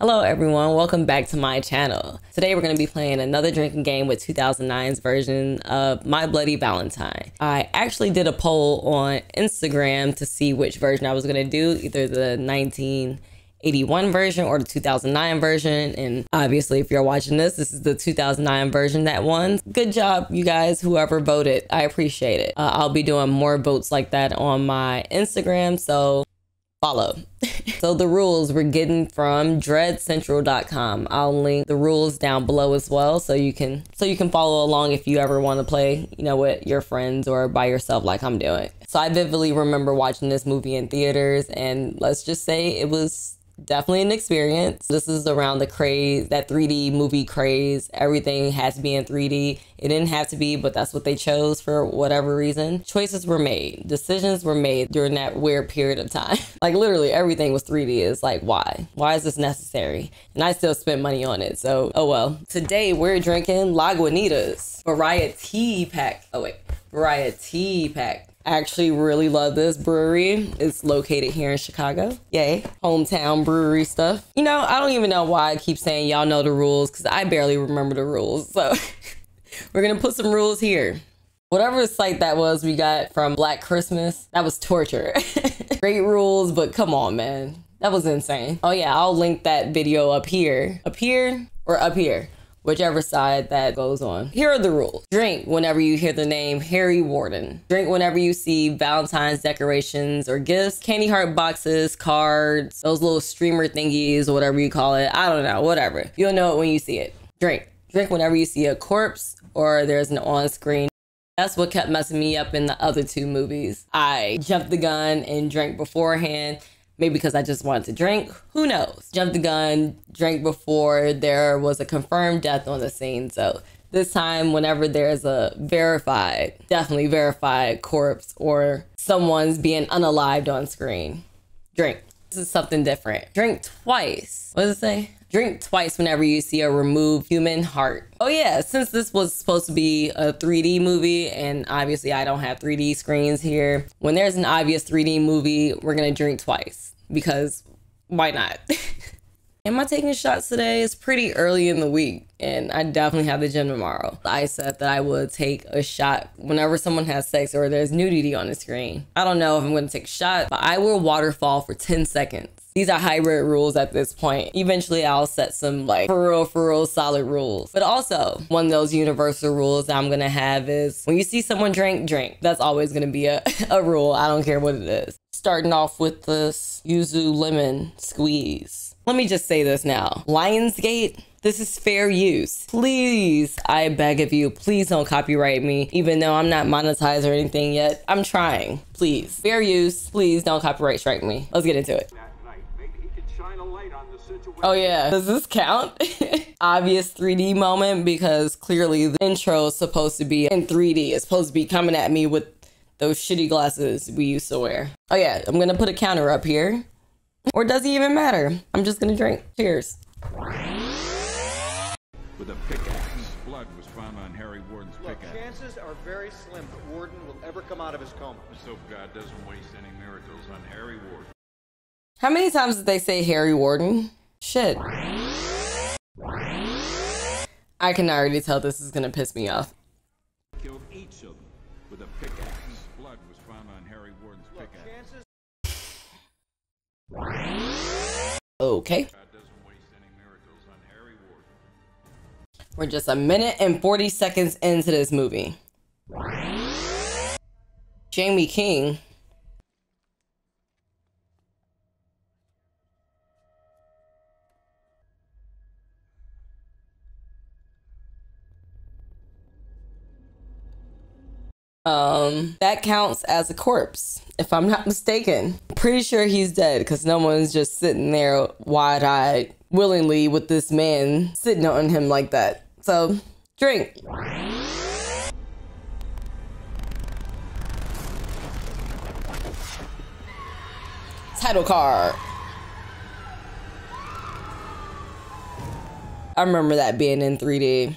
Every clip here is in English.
Hello everyone, welcome back to my channel. Today we're going to be playing another drinking game with 2009's version of My Bloody Valentine. I actually did a poll on Instagram to see which version I was going to do, either the 1981 version or the 2009 version. And obviously, if you're watching this, this is the 2009 version that won. Good job, you guys, whoever voted. I appreciate it. Uh, I'll be doing more votes like that on my Instagram. So follow. so the rules we're getting from dreadcentral.com. I'll link the rules down below as well so you can so you can follow along if you ever want to play, you know, with your friends or by yourself like I'm doing. So I vividly remember watching this movie in theaters and let's just say it was definitely an experience. This is around the craze, that 3D movie craze. Everything has to be in 3D. It didn't have to be, but that's what they chose for whatever reason. Choices were made, decisions were made during that weird period of time. like literally everything was 3D. It's like, why? Why is this necessary? And I still spent money on it. So, oh well. Today we're drinking Lagunitas Variety Pack. Oh wait, Variety Pack actually really love this brewery. It's located here in Chicago. Yay. Hometown brewery stuff. You know, I don't even know why I keep saying y'all know the rules because I barely remember the rules. So we're going to put some rules here. Whatever site that was we got from Black Christmas, that was torture. Great rules, but come on, man. That was insane. Oh yeah, I'll link that video up here. Up here or up here whichever side that goes on. Here are the rules. Drink whenever you hear the name Harry Warden. Drink whenever you see Valentine's decorations or gifts, candy heart boxes, cards, those little streamer thingies or whatever you call it. I don't know, whatever. You'll know it when you see it. Drink. Drink whenever you see a corpse or there's an on-screen that's what kept messing me up in the other two movies. I jumped the gun and drank beforehand maybe because I just wanted to drink. Who knows? Jumped the gun, drank before there was a confirmed death on the scene. So this time, whenever there's a verified, definitely verified corpse or someone's being unalived on screen, drink. This is something different. Drink twice. What does it say? Drink twice whenever you see a removed human heart. Oh yeah, since this was supposed to be a 3D movie, and obviously I don't have 3D screens here, when there's an obvious 3D movie, we're gonna drink twice because why not? Am I taking shots today? It's pretty early in the week and I definitely have the gym tomorrow. I said that I would take a shot whenever someone has sex or there's nudity on the screen. I don't know if I'm to take a shot, but I will waterfall for 10 seconds. These are hybrid rules at this point. Eventually, I'll set some like for real, for real solid rules. But also, one of those universal rules that I'm gonna have is when you see someone drink, drink. That's always gonna be a, a rule. I don't care what it is starting off with this yuzu lemon squeeze. Let me just say this now. Lionsgate, this is fair use. Please, I beg of you, please don't copyright me, even though I'm not monetized or anything yet. I'm trying. Please. Fair use. Please don't copyright strike me. Let's get into it. Oh yeah, does this count? Obvious 3D moment because clearly the intro is supposed to be in 3D. It's supposed to be coming at me with those shitty glasses we used to wear. Oh yeah, I'm gonna put a counter up here. Or does it even matter? I'm just gonna drink. Cheers. With a pickaxe. Blood was found on Harry Warden's Look, pickaxe. chances are very slim that Warden will ever come out of his coma. So God doesn't waste How many times did they say Harry Warden? Shit. I can already tell this is gonna piss me off. Killed each of them with a pickaxe. Blood was found on Harry Warden's pickaxe. chances Okay. God doesn't waste any miracles on Harry Warden. We're just a minute and 40 seconds into this movie. Jaime King. Um, that counts as a corpse, if I'm not mistaken. Pretty sure he's dead because no one's just sitting there wide eyed willingly with this man sitting on him like that. So, drink. Title card. I remember that being in 3D.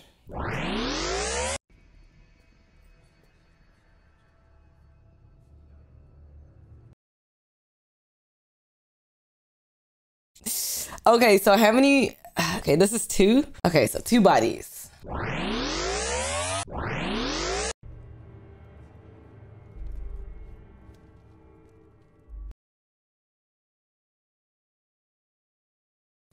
Okay, so how many? Okay, this is two. Okay, so two bodies.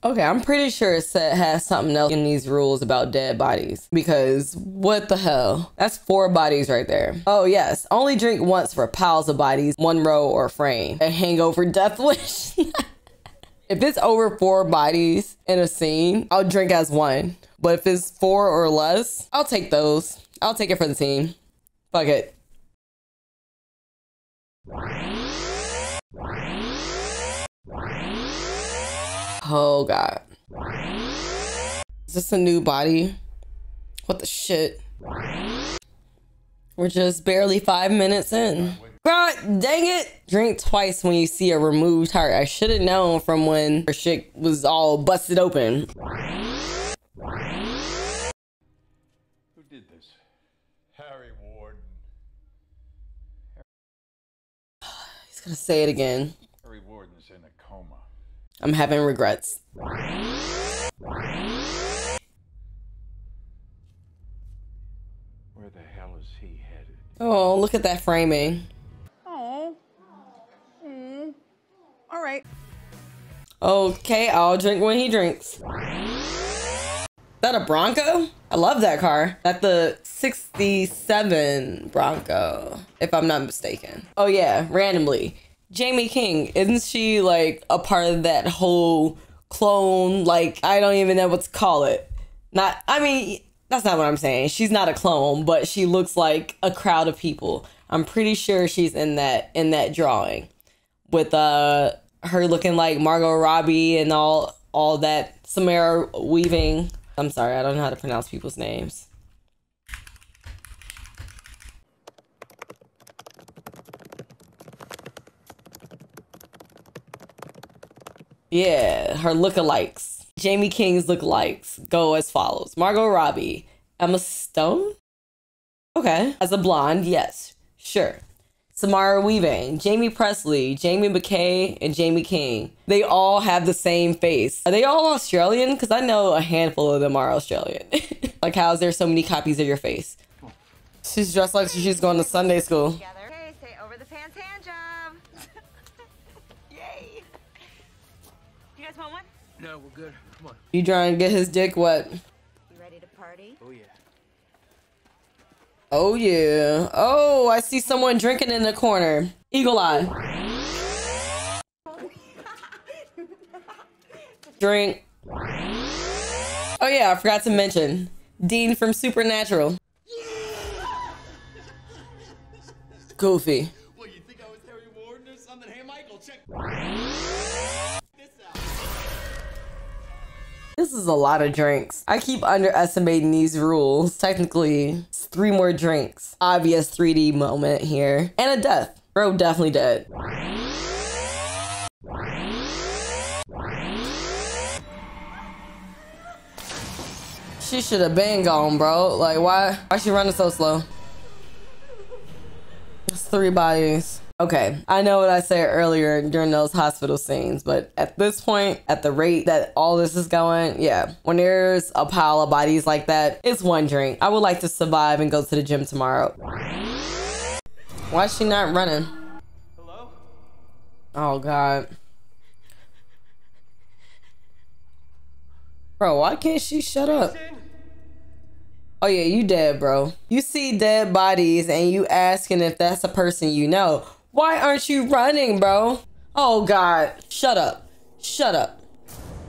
Okay, I'm pretty sure it has something else in these rules about dead bodies because what the hell? That's four bodies right there. Oh yes, only drink once for piles of bodies, one row or frame. A hangover death wish. If it's over four bodies in a scene, I'll drink as one. But if it's four or less, I'll take those. I'll take it for the team. Fuck it. Oh god. Is this a new body? What the shit? We're just barely five minutes in. God dang it! Drink twice when you see a removed heart. I should have known from when her shit was all busted open. Who did this? Harry Warden. He's gonna say it again. Harry Warden's in a coma. I'm having regrets. Where the hell is he headed? Oh, look at that framing. All right. Okay, I'll drink when he drinks. That a Bronco? I love that car. That's the 67 Bronco, if I'm not mistaken. Oh yeah, randomly. Jaime King, isn't she like a part of that whole clone? Like, I don't even know what to call it. Not, I mean, that's not what I'm saying. She's not a clone, but she looks like a crowd of people. I'm pretty sure she's in that in that drawing with uh her looking like Margot Robbie and all all that Samara Weaving. I'm sorry, I don't know how to pronounce people's names. Yeah, her lookalikes. Jaime King's lookalikes go as follows Margot Robbie, Emma Stone? Okay. As a blonde, yes, sure. Samara Weaving, Jaime Pressly, Jamie McKay, and Jaime King. They all have the same face. Are they all Australian? Because I know a handful of them are Australian. like, how is there so many copies of your face? She's dressed like she's going to Sunday school. Okay, say over the pants hand job. Yay. You guys want one? No, we're good. Come on. You trying to get his dick wet? You ready to party? Oh, yeah. Oh, yeah. Oh, I see someone drinking in the corner. Eagle Eye. Drink. Oh, yeah, I forgot to mention Dean from Supernatural. Goofy. What, you think I was Warden or something? Hey, Michael, check This is a lot of drinks. I keep underestimating these rules. Technically, it's three more drinks. Obvious 3D moment here. And a death. Bro, definitely dead. She should have been gone, bro. Like, why? Why she running so slow? It's three bodies. Okay, I know what I said earlier during those hospital scenes, but at this point, at the rate that all this is going, yeah, when there's a pile of bodies like that, it's one drink. I would like to survive and go to the gym tomorrow. Why is she not running? Hello? Oh, God. Bro, why can't she shut up? Oh yeah, you dead, bro. You see dead bodies and you asking if that's a person you know. Why aren't you running, bro? Oh god. Shut up. Shut up.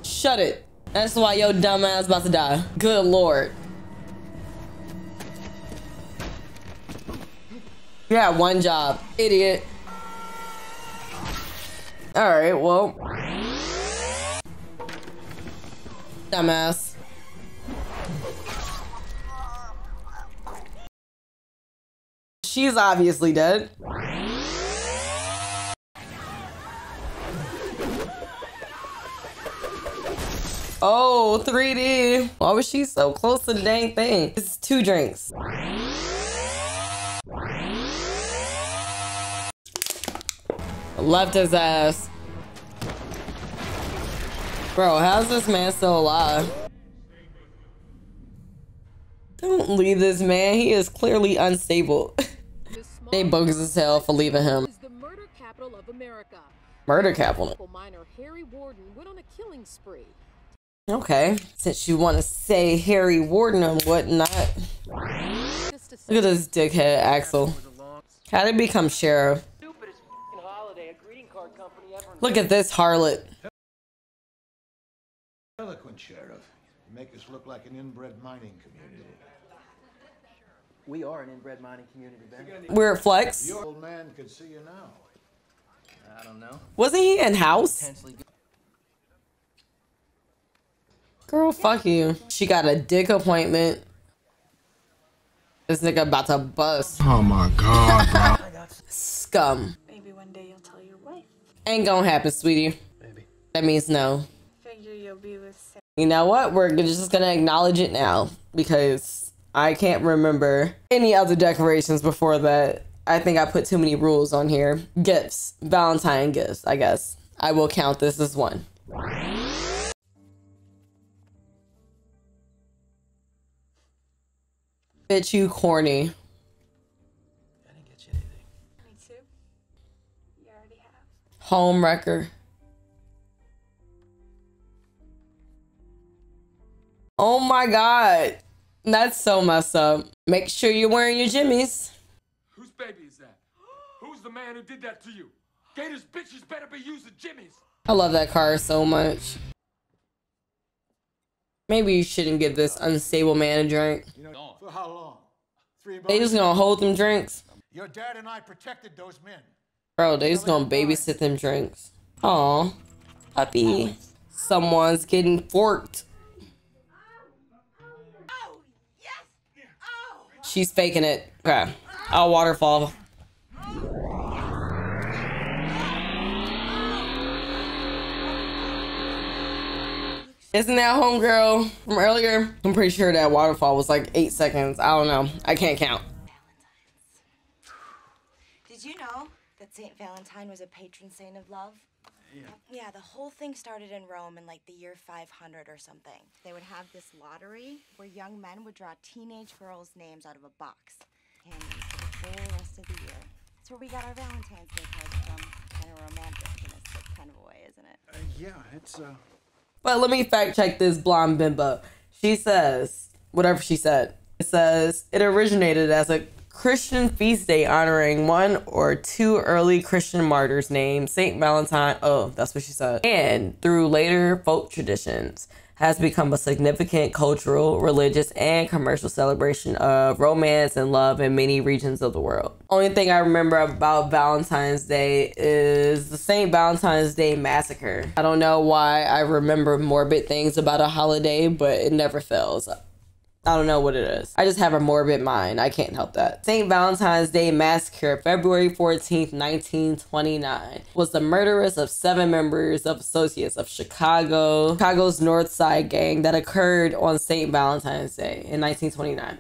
Shut it. That's why your dumb ass about to die. Good lord. You one job, idiot. Alright, well. Dumbass. She's obviously dead. Oh, 3D. Why was she so close to the dang thing? It's two drinks. Left his ass. Bro, how's this man still alive? Don't leave this man. He is clearly unstable. they bogus as hell for leaving him. murder capital of America. Murder capital. Miner Harry Warden went on a killing spree. Okay. Since you want to say Harry Warden and whatnot. Look at this dickhead, Axel. How did he become sheriff? Look at this harlot. Eloquent, Sheriff. You make us look like an inbred mining community. We are an inbred mining community, Ben. Weird flex. The old man could see you now. I don't know. Wasn't he in house? Potentially good. Girl, fuck you. She got a dick appointment. This nigga about to bust. Oh my god, bro. Scum. Maybe one day you'll tell your wife. Ain't gonna happen, sweetie. Maybe. That means no. Figure you'll be with Sarah. You know what? We're just gonna acknowledge it now because I can't remember any other decorations before that. I think I put too many rules on here. Gifts, Valentine gifts, I guess. I will count this as one. Bitch, you corny. I didn't get you anything. Me too. You already have. Home wrecker. Oh my god. That's so messed up. Make sure you're wearing your jimmies. Whose baby is that? Who's the man who did that to you? Gators bitches better be using jimmies. I love that car so much. Maybe you shouldn't give this unstable man a drink. You know, for how long? Three months? They just gonna hold them drinks. Your dad and I protected those men. Bro, they just gonna babysit them drinks. Aw, puppy. Someone's getting forked. Oh. Oh. She's faking it. Okay. I'll waterfall. Isn't that homegirl from earlier? I'm pretty sure that waterfall was like eight seconds. I don't know. I can't count. Did you know that Saint Valentine was a patron saint of love? Yeah. Yeah, the whole thing started in Rome in like the year 500 or something. They would have this lottery where young men would draw teenage girls' names out of a box. And for the whole rest of the year. That's where we got our Valentine's Day cards from. Kind of romantic in a kind of a way, isn't it? Uh, yeah, it's uh. But let me fact check this blonde bimbo. She says, whatever she said, it says it originated as a Christian feast day honoring one or two early Christian martyrs named Saint Valentine. Oh, that's what she said. And through later folk traditions, has become a significant cultural, religious, and commercial celebration of romance and love in many regions of the world. Only thing I remember about Valentine's Day is the St. Valentine's Day Massacre. I don't know why I remember morbid things about a holiday, but it never fails. I don't know what it is. I just have a morbid mind. I can't help that. St. Valentine's Day Massacre, February 14th, 1929, was the murderous of seven members of Associates of Chicago, Chicago's North Side gang that occurred on St. Valentine's Day in 1929.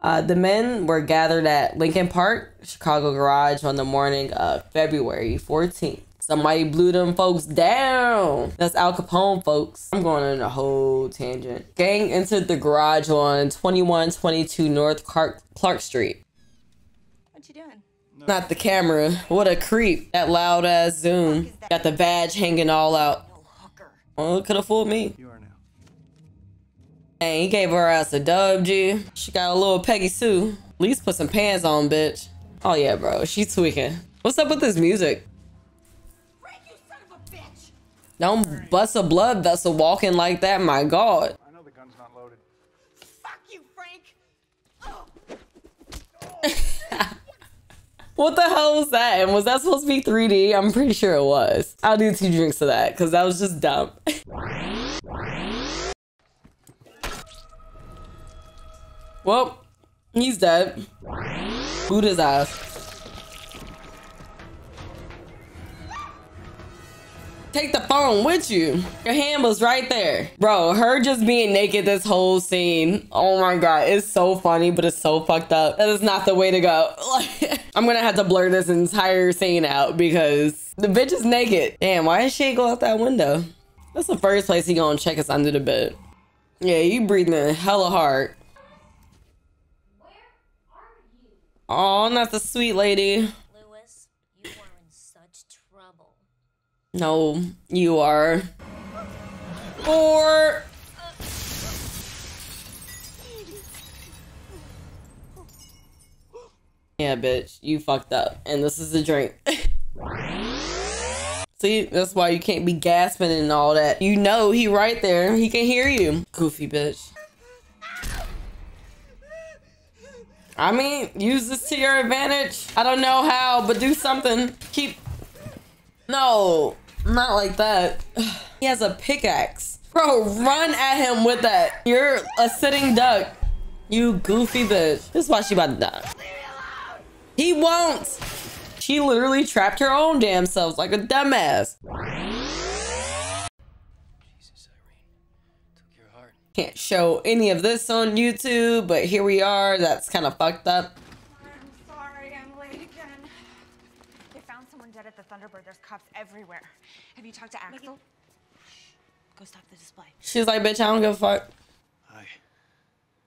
Uh, the men were gathered at Lincoln Park, Chicago garage on the morning of February 14th. Somebody blew them folks down. That's Al Capone, folks. I'm going on a whole tangent. Gang entered the garage on 2122 North Clark, Clark Street. What you doing? Not the camera. What a creep. That loud ass zoom. Got the badge hanging all out. No hooker. Oh, well, could have fooled me. You are now. Hey, he gave her ass a dub, G. She got a little Peggy Sue. At least put some pants on, bitch. Oh yeah, bro. She's tweaking. What's up with this music? Don't bust a blood vessel walking like that, my god. I know the gun's not loaded. Fuck you, Frank! Oh. What the hell was that? And was that supposed to be 3D? I'm pretty sure it was. I'll do two drinks of that because that was just dumb. well, he's dead. Boot his ass. Take the phone with you. Your hand was right there. Bro, her just being naked this whole scene. Oh my god, it's so funny, but it's so fucked up. That is not the way to go. Like, I'm gonna have to blur this entire scene out because the bitch is naked. Damn, why did she go out that window? That's the first place he gonna check us under the bed. Yeah, you breathing hella hard. Oh, not the sweet lady. Lewis, you are in such trouble. No, you are. Or Yeah, bitch, you fucked up. And this is a drink. See, that's why you can't be gasping and all that. You know he right there. He can hear you. Goofy bitch. I mean, use this to your advantage. I don't know how, but do something. Keep... No, not like that. He has a pickaxe. Bro, run at him with that. You're a sitting duck. You goofy bitch. This is why she about to die. He won't. She literally trapped her own damn self like a dumbass. Can't show any of this on YouTube, but here we are. That's kind of fucked up. The Thunderbird. There's cops everywhere. Have you talked to Axel? Go stop the display. She's like, bitch, I don't give a fuck. Hi.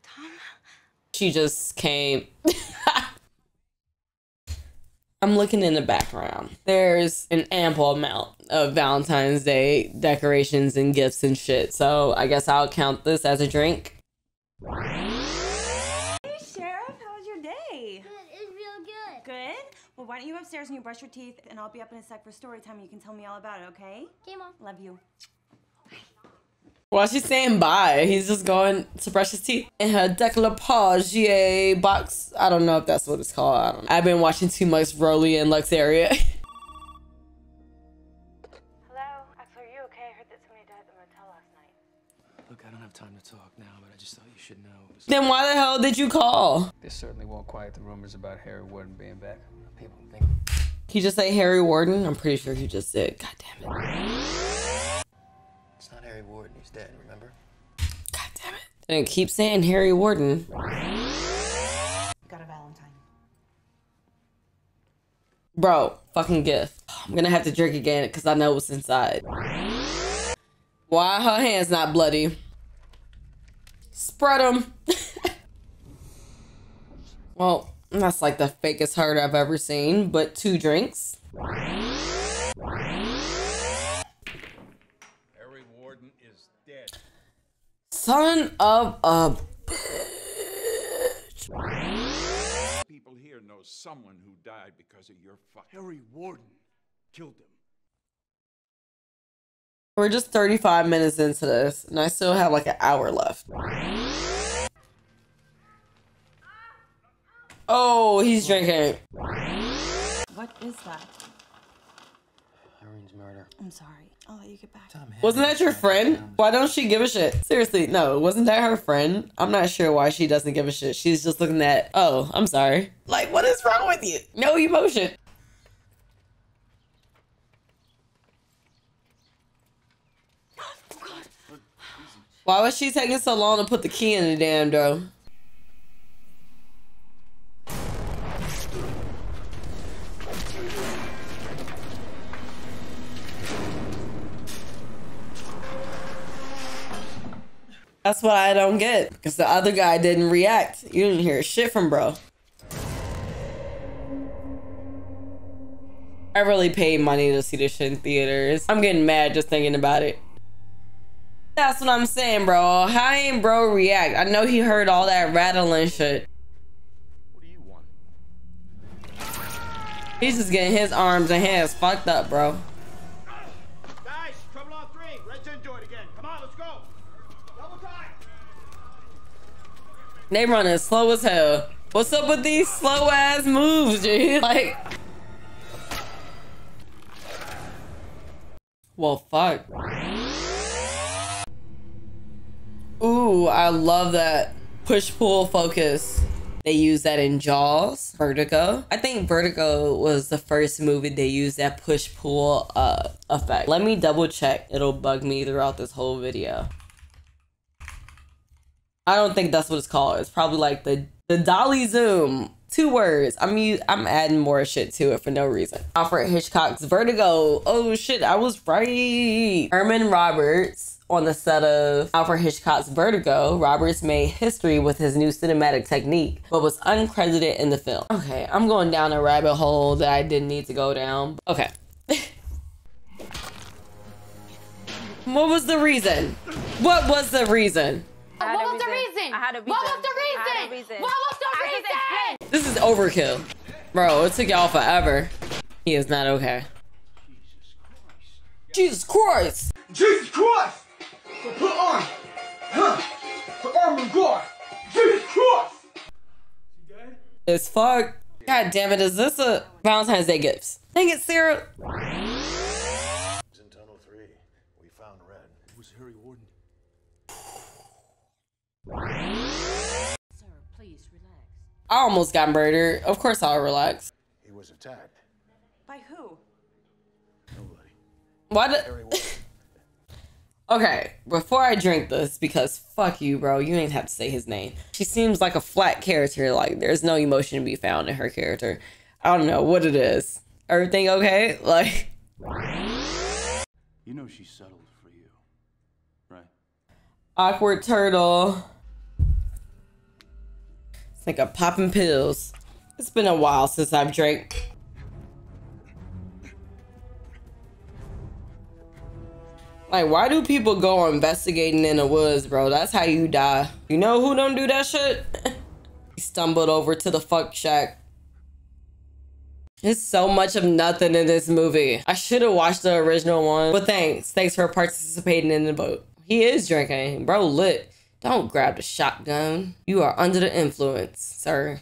Tom? She just came. I'm looking in the background. There's an ample amount of Valentine's Day decorations and gifts and shit. So I guess I'll count this as a drink. Hey, Sheriff, how was your day? Good, it's real good. Good? Well, why don't you upstairs and you brush your teeth, and I'll be up in a sec for story time. and You can tell me all about it, okay? Okay, Mom. Love you. While she's saying bye, he's just going to brush his teeth in her decoupage box. I don't know if that's what it's called. I don't know. I've been watching too much Broly and Lux Look, I don't have time to talk now, but I just thought you should know. It was- then why the hell did you call? This certainly won't quiet the rumors about Harry Warden being back. People think He just say Harry Warden? I'm pretty sure he just did. God damn it. it's not Harry Warden. He's dead. Remember? God damn it. And keep saying Harry Warden. Got a Valentine. Bro, fucking gift. I'm gonna have to drink again because I know what's inside. Why her hands not bloody? Spread them. well, that's like the fakest hurt I've ever seen, but two drinks. Harry Warden is dead. Son of a bitch. People here know someone who died because of your fuck. Harry Warden killed him. We're just 35 minutes into this, and I still have like an hour left. Oh, he's drinking. What is that? Irene's murder. I'm sorry. I'll let you get back. Wasn't that your friend? Why don't she give a shit? Seriously, no, wasn't that her friend? I'm not sure why she doesn't give a shit. She's just looking at, oh, I'm sorry. Like, what is wrong with you? No emotion. Why was she taking so long to put the key in the damn door? That's what I don't get. Because the other guy didn't react. You didn't hear shit from bro. I really paid money to see this shit in theaters. I'm getting mad just thinking about it. That's what I'm saying, bro. How ain't bro react? I know he heard all that rattling shit. What do you want? He's just getting his arms and hands fucked up, bro. Guys, trouble on three. Let's enjoy it again. Come on, let's go. Double time. They running slow as hell. What's up with these slow ass moves, G? Like, well, fuck. Ooh, I love that push pull focus. They use that in Jaws, Vertigo. I think Vertigo was the first movie they used that push pull uh, effect. Let me double check. It'll bug me throughout this whole video. I don't think that's what it's called. It's probably like the the dolly zoom Two words. I'm I'm adding more shit to it for no reason. Alfred Hitchcock's Vertigo. Oh shit, I was right. Irmin Roberts on the set of Alfred Hitchcock's Vertigo, Roberts made history with his new cinematic technique, but was uncredited in the film. Okay, I'm going down a rabbit hole that I didn't need to go down. Okay. what was the reason? What was the reason? What was the reason? I had a What was the I had a reason? reason. What was the reason? This is overkill. Bro, it took y'all forever. He is not okay. Jesus Christ. Jesus Christ! Jesus Christ! So put on, huh? The armor of God. Jesus Christ! It's fuck. God damn it, is this a Valentine's Day gifts? Dang it, Sarah. It's in tunnel three. We found Red. It was Harry Warden. Sir, please relax. I almost got murdered. Of course I'll relax. He was attacked. By who? Nobody. Why Harry did... Okay, before I drink this, because fuck you, bro, you ain't have to say his name. She seems like a flat character, like there's no emotion to be found in her character. I don't know what it is. Everything okay? Like, You know she settled for you, right? awkward turtle. It's like a popping pills. It's been a while since I've drank. Like, why do people go investigating in the woods, bro? That's how you die. You know who don't do that shit? he stumbled over to the fuck shack. There's so much of nothing in this movie. I should have watched the original one. But thanks. Thanks for participating in the vote. He is drinking. Bro, lit. Don't grab the shotgun. You are under the influence, sir.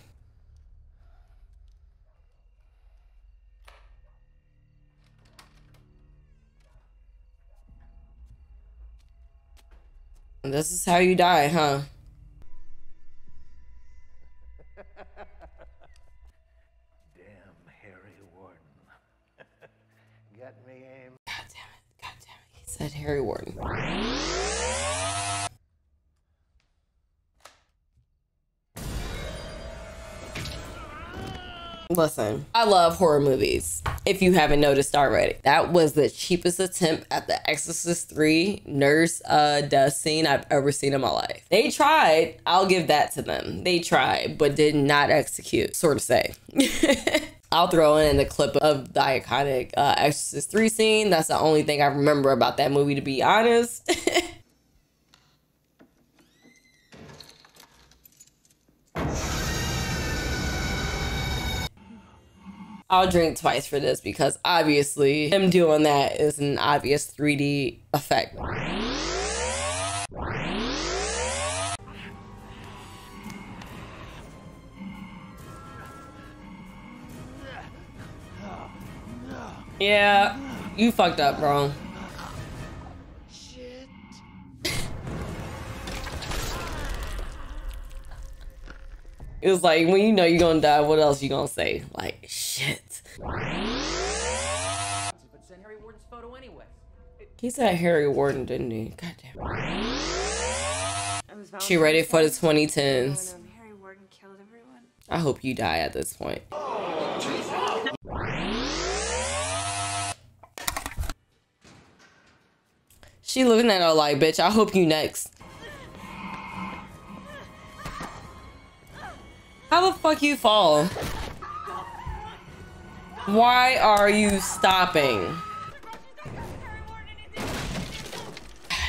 This is how you die, huh? Damn Harry Warden. Get me aim. God damn it. God damn it. He said Harry Warden. Listen, I love horror movies. If you haven't noticed already, that was the cheapest attempt at the Exorcist 3 nurse uh, death scene I've ever seen in my life. They tried, I'll give that to them. They tried, but did not execute, sort of say. I'll throw in the clip of the iconic uh, Exorcist 3 scene. That's the only thing I remember about that movie, to be honest. I'll drink twice for this because obviously him doing that is an obvious 3D effect. Yeah, you fucked up, bro. It was like when you know you're gonna die, what else you gonna say? Like shit. But send Harry Warden's photo anyway. He said Harry Warden, didn't he? God damn. She ready for the 2010s. Harry Warden killed everyone. I hope you die at this point. She looking at her like, bitch, I hope you next. How the fuck you fall? Why are you stopping?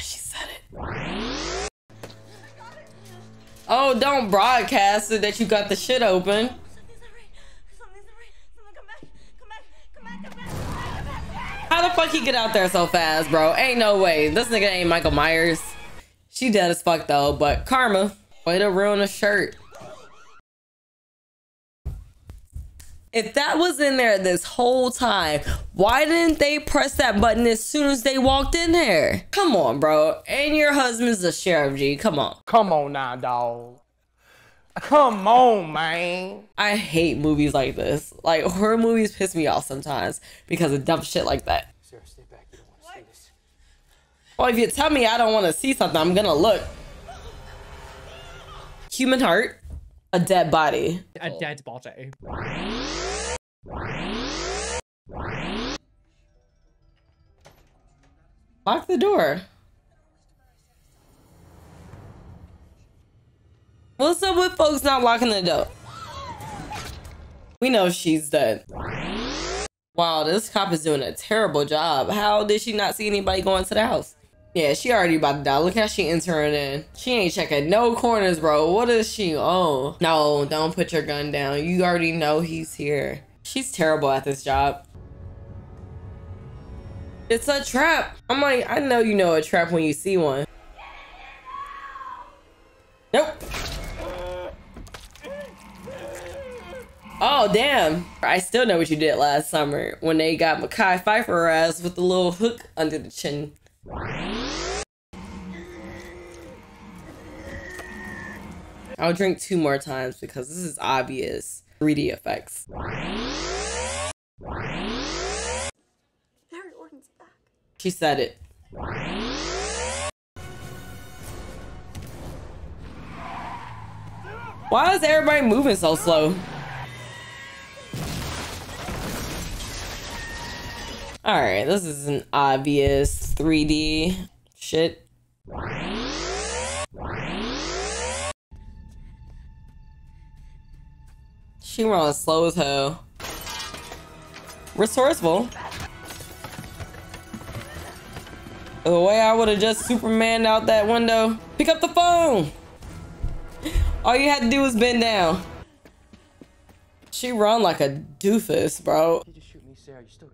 She said it. Oh, don't broadcast it that you got the shit open. How the fuck he get out there so fast, bro? Ain't no way. This nigga ain't Michael Myers. She dead as fuck though, but karma. Way to ruin a shirt. If that was in there this whole time, why didn't they press that button as soon as they walked in there? Come on, bro. And your husband's a sheriff, G. Come on. Come on now, dog. Come on, man. I hate movies like this. Like, horror movies piss me off sometimes because of dumb shit like that. Sarah, stay back. You don't want to see this. Well, if you tell me I don't want to see something, I'm gonna look. Human heart. A dead body. A dead body. Lock the door. What's up with folks not locking the door? We know she's dead. Wow, this cop is doing a terrible job. How did she not see anybody going to the house? Yeah, she already about to die. Look how she entering in. She ain't checking no corners, bro. What is she on? No, don't put your gun down. You already know he's here. She's terrible at this job. It's a trap. I'm like, I know you know a trap when you see one. Nope. Oh, damn. I still know what you did last summer when they got Mekhi Phifer ass with the little hook under the chin. I'll drink two more times because this is obvious 3D effects. Harry Warden's back. She said it. Why is everybody moving so slow? Alright, this is an obvious 3D shit. She runs slow as hell. Resourceful. The way I would have just Superman out that window. Pick up the phone. All you had to do was bend down. She run like a doofus, bro. You just shoot me, Sarah. You still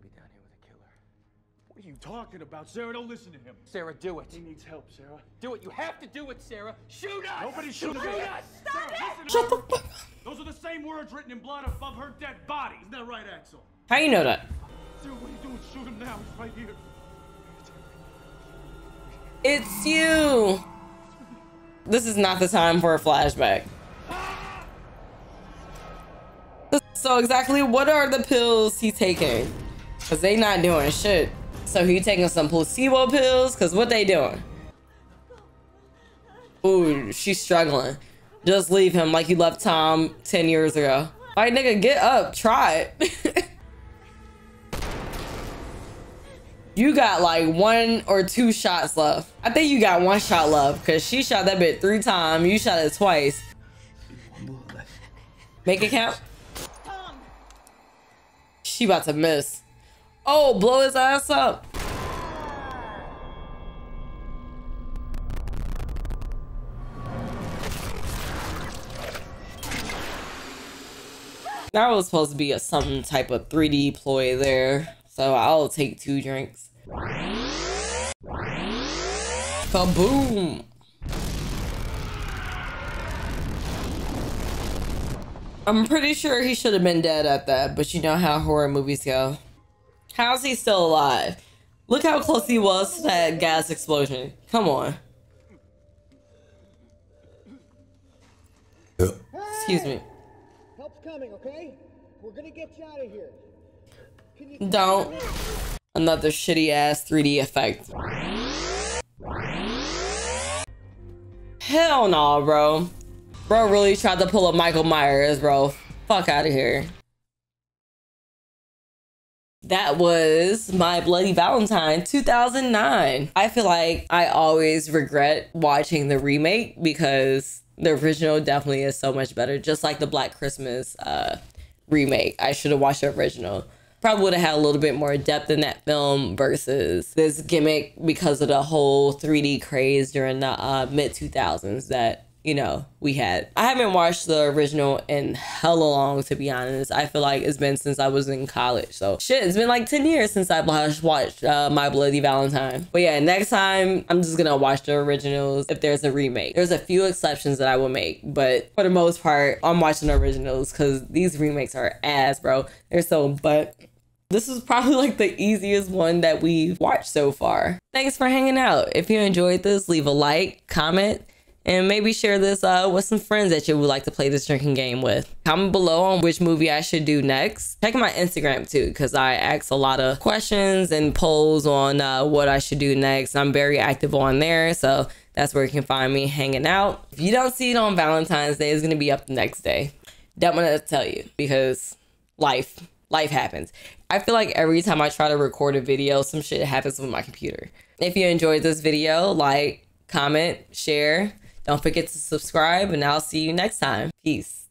What are you talking about, Sarah? Don't listen to him. Sarah, do it. He needs help, Sarah. Do it. You have to do it, Sarah. Shoot us. Nobody shoot Shoot me. us. Stop it! Shut the fuck Those are the same words written in blood above her dead body. Isn't that right, Axel? How you know that? Sarah, what are you doing? Shoot him now. He's right here. It's you. This is not the time for a flashback. So exactly what are the pills he taking? Cause they not doing shit. So he taking some placebo pills? Cause what they doing? Ooh, she's struggling. Just leave him like you left Tom 10 years ago. Like nigga, get up, try it. you got like one or two shots left. I think you got one shot left because she shot that bit three times. You shot it twice. Make it count. She about to miss. Oh, blow his ass up. That was supposed to be a some type of 3D ploy there. So I'll take two drinks. Kaboom! I'm pretty sure he should have been dead at that, but you know how horror movies go. How's he still alive? Look how close he was to that gas explosion. Come on. Excuse me. Help's coming, okay? We're gonna get you out of here. Can you Don't. Another shitty ass 3D effect. Hell no, bro. Bro really tried to pull a Michael Myers, bro. Fuck out of here. That was My Bloody Valentine 2009. I feel like I always regret watching the remake because the original definitely is so much better. Just like the Black Christmas uh, remake. I should have watched the original. Probably would have had a little bit more depth in that film versus this gimmick because of the whole 3D craze during the uh, mid 2000s that you know, we had. I haven't watched the original in hella long, to be honest. I feel like it's been since I was in college. So shit, it's been like 10 years since I watched uh, My Bloody Valentine. But yeah, next time I'm just gonna watch the originals if there's a remake. There's a few exceptions that I will make, but for the most part, I'm watching the originals because these remakes are ass, bro. They're so but this is probably like the easiest one that we've watched so far. Thanks for hanging out. If you enjoyed this, leave a like, comment, and maybe share this uh, with some friends that you would like to play this drinking game with. Comment below on which movie I should do next. Check my Instagram too, because I ask a lot of questions and polls on uh, what I should do next. I'm very active on there, so That's where you can find me hanging out. If you don't see it on Valentine's Day, it's gonna be up the next day. Don't want to tell you because life, life happens. I feel like every time I try to record a video, some shit happens with my computer. If you enjoyed this video, like, comment, share. Don't forget to subscribe, and I'll see you next time. Peace.